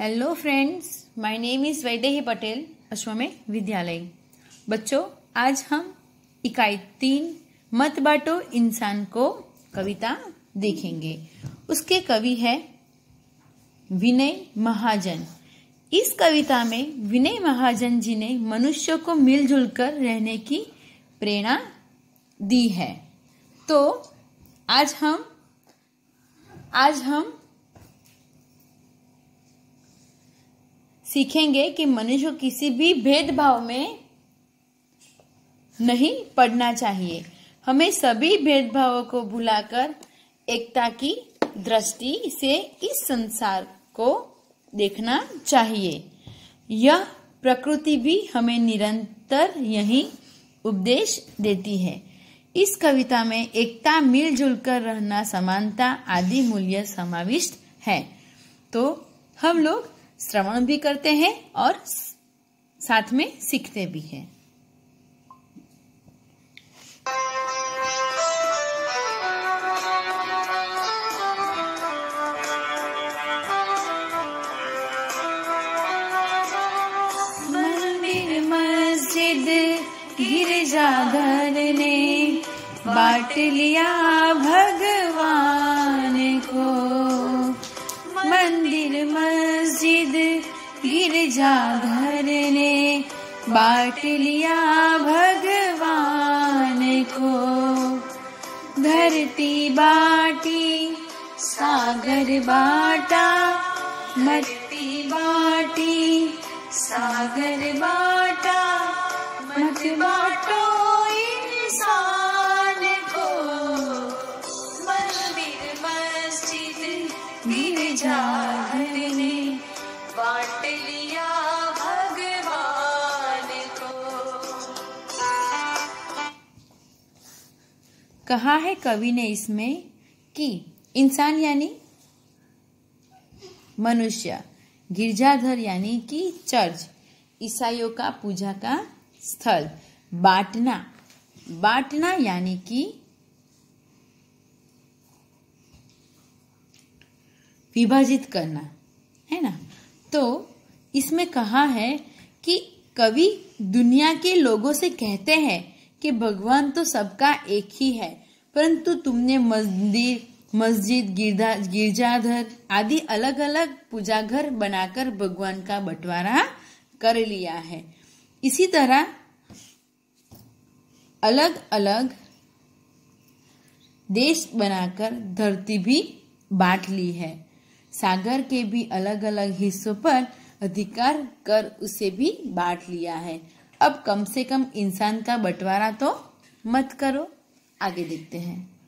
Hello friends my name is Vaidehi Patel Ashwamedh Vidyalaya बच्चों, आज हम इकाई तीन मत बाटो इंसान को कविता देखेंगे। उसके कवि है विनय महाजन। इस कविता में विनय महाजन जी ने मनुष्य को मिलजुल कर रहने की प्रेरणा दी है। तो आज हम आज हम सीखेंगे कि मनुष्य को किसी भी भेदभाव में नहीं पढ़ना चाहिए। हमें सभी भेदभावों को भुलाकर एकता की दृष्टि से इस संसार को देखना चाहिए। यह प्रकृति भी हमें निरंतर यही उपदेश देती है। इस कविता में एकता मिलजुल कर रहना, समानता आदि मूल्य समाविष्ट है। तो हम लोग श्रवण भी करते हैं और साथ में सीखते भी हैं। गिरजाघर ने बांट लिया भगवान गिरजाघर ने बांट लिया भगवान को। धरती बाटी, सागर बाटा, मट्टी बाटी, सागर बाटा, मत बाटो इंसान को। मंदिर मस्जिद गिरजाघर कहा है कवि ने इसमें कि इंसान यानी मनुष्य, गिरजाधर यानी कि चर्च ईसाइयों का पूजा का स्थल, बांटना। बांटना यानी कि विभाजित करना, है ना? तो इसमें कहा है कि कवि दुनिया के लोगों से कहते हैं कि भगवान तो सबका एक ही है, परंतु तुमने मंदिर, मस्जिद गिरजा गिरजाघर आदि अलग अलग पूजा घर बनाकर भगवान का बंटवारा कर लिया है। इसी तरह अलग अलग देश बनाकर धरती भी बांट ली है। सागर के भी अलग अलग हिस्सों पर अधिकार कर उसे भी बांट लिया है। अब कम से कम इंसान का बंटवारा तो मत करो। आगे देखते हैं।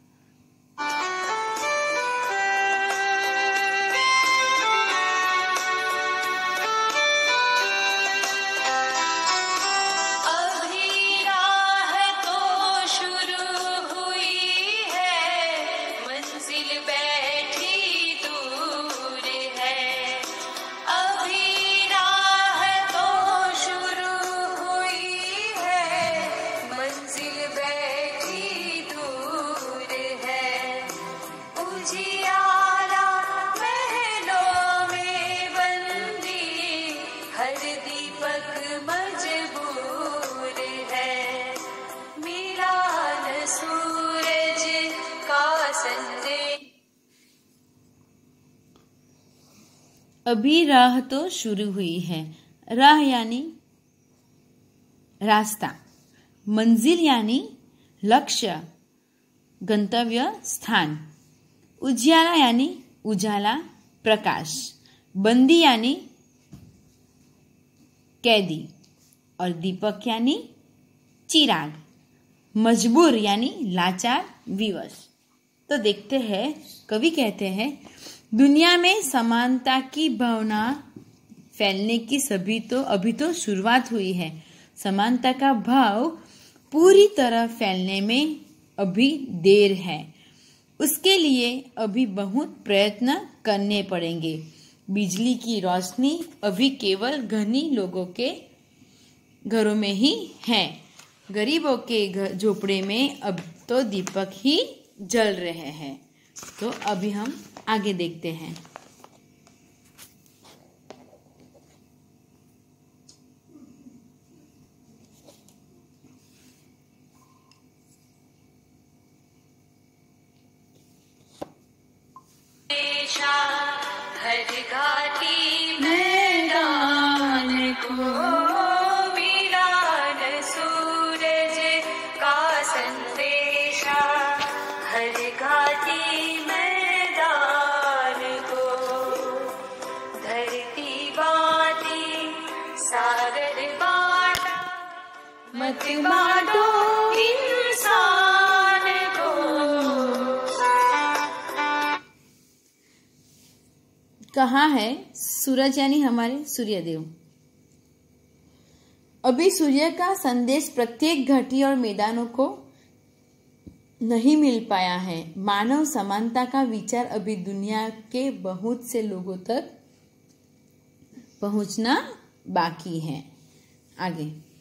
अभी राह तो शुरू हुई है। राह यानी रास्ता। मंजिल यानी लक्ष्य, गंतव्य स्थान। उजियाला यानी उजाला, प्रकाश। बंदी यानी कैदी। और दीपक यानी चिराग। मजबूर यानी लाचार, विवश। तो देखते हैं, कवि कहते हैं दुनिया में समानता की भावना फैलने की सभी तो अभी तो शुरुआत हुई है। समानता का भाव पूरी तरह फैलने में अभी देर है। उसके लिए अभी बहुत प्रयत्न करने पड़ेंगे। बिजली की रोशनी अभी केवल घनी लोगों के घरों में ही है। गरीबों के घर, झोपड़े में अब तो दीपक ही जल रहे हैं। तो अभी हम आगे देखते हैं। कहाँ है सूरज यानी हमारे सूर्यदेव? अभी सूर्य का संदेश प्रत्येक घाटी और मैदानों को नहीं मिल पाया है। मानव समानता का विचार अभी दुनिया के बहुत से लोगों तक पहुँचना बाकी है। आगे।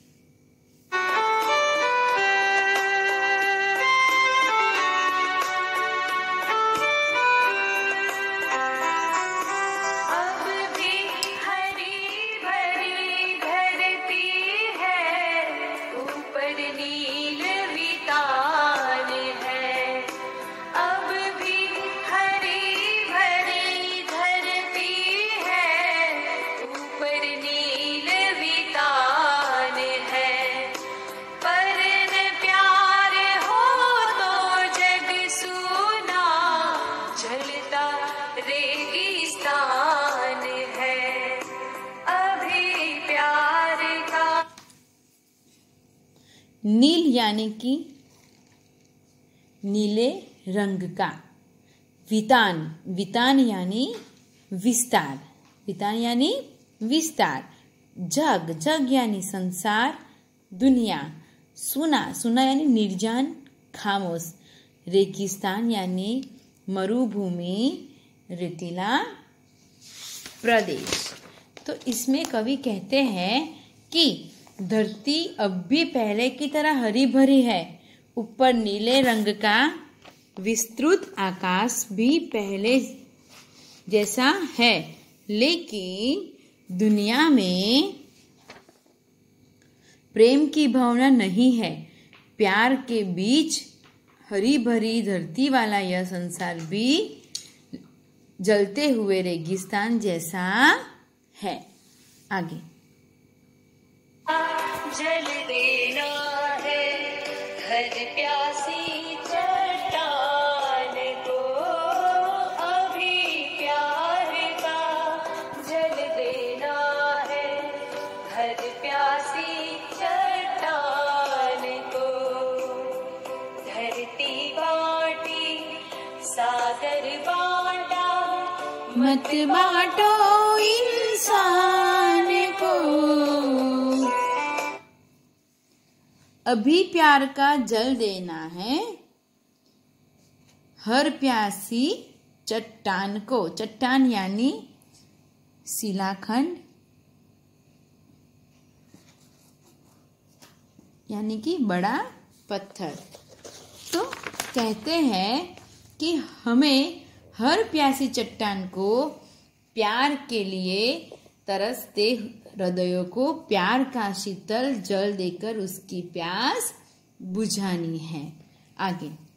नील यानी कि नीले रंग का। वितान वितान यानी विस्तार। वितान यानी विस्तार। जग जग यानी संसार, दुनिया। सुना सुना यानी निर्जन, खामोश। रेगिस्तान यानी मरुभूमि, रेतीला प्रदेश। तो इसमें कवि कहते हैं कि धरती अब भी पहले की तरह हरी भरी है। ऊपर नीले रंग का विस्तृत आकाश भी पहले जैसा है। लेकिन दुनिया में प्रेम की भावना नहीं है। प्यार के बीच हरी भरी धरती वाला यह संसार भी जलते हुए रेगिस्तान जैसा है। आगे। जल देना है हर प्यासी चट्टान को। अभी प्यार का जल देना है हर प्यासी चट्टान को। धरती बाटी, सागर बाटा, मत बांटो इंसान। अभी प्यार का जल देना है। हर प्यासी चट्टान को, चट्टान यानी शिलाखंड, यानी कि बड़ा पत्थर। तो कहते हैं कि हमें हर प्यासी चट्टान को प्यार के लिए तरसते हृदयों को प्यार का शीतल जल देकर उसकी प्यास बुझानी है। आगे।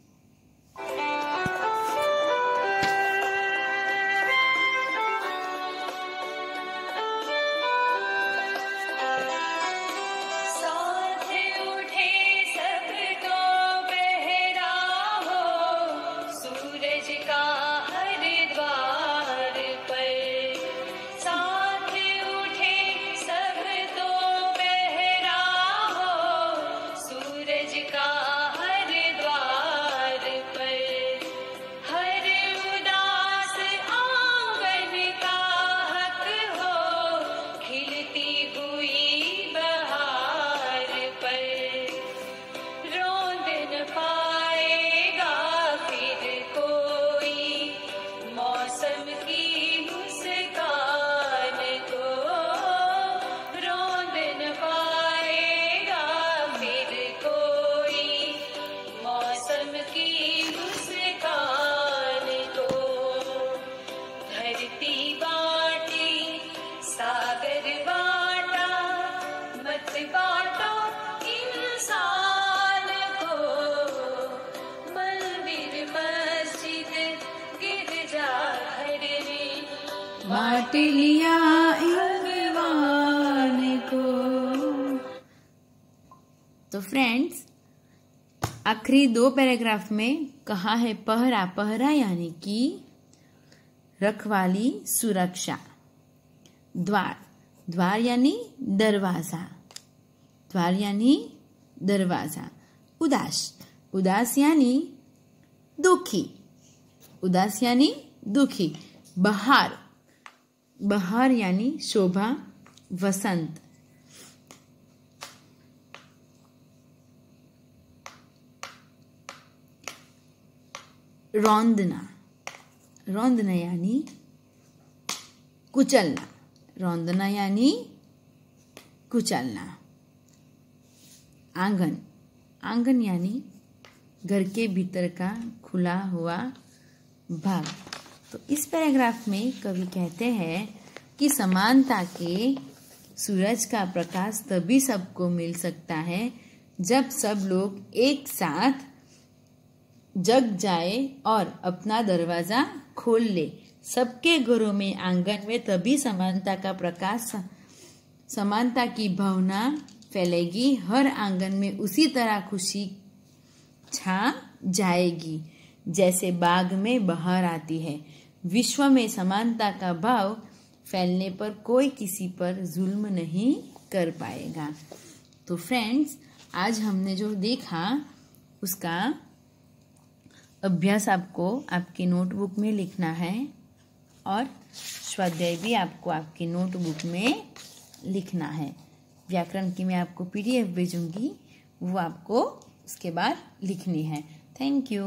तो फ्रेंड्स आखिरी दो पैराग्राफ में कहा है पहरा पहरा यानी कि रखवाली, सुरक्षा। द्वार। द्वार यानी दरवाज़ा। द्वार यानी दरवाज़ा। उदास। उदास यानी दुखी। उदास यानी दुखी। बहार। बहार यानी शोभा, वसंत। रौंदना रौंदना यानी कुचलना रौंदना यानी कुचलना आँगन आँगन यानी घर के भीतर का खुला हुआ भाग तो इस पैराग्राफ में कवि कहते हैं कि समानता के सूरज का प्रकाश तभी सबको मिल सकता है जब सब लोग एक साथ जग जाए और अपना दरवाज़ा खोल ले। सबके घरों में आँगन में तभी समानता का प्रकाश, समानता की भावना फैलेगी। हर आँगन में उसी तरह खुशी छा जाएगी, जैसे बाग में बहार आती है। विश्व में समानता का भाव फैलने पर कोई किसी पर जुल्म नहीं कर पाएगा। तो फ्रेंड्स आज हमने जो देखा, उसका अभ्यास आपको आपकी नोटबुक में लिखना है और स्वाध्याय भी आपको आपकी नोटबुक में लिखना है। व्याकरण की मैं आपको पीडीएफ भेजूँगी, वो आपको उसके बाद लिखनी है। Thank you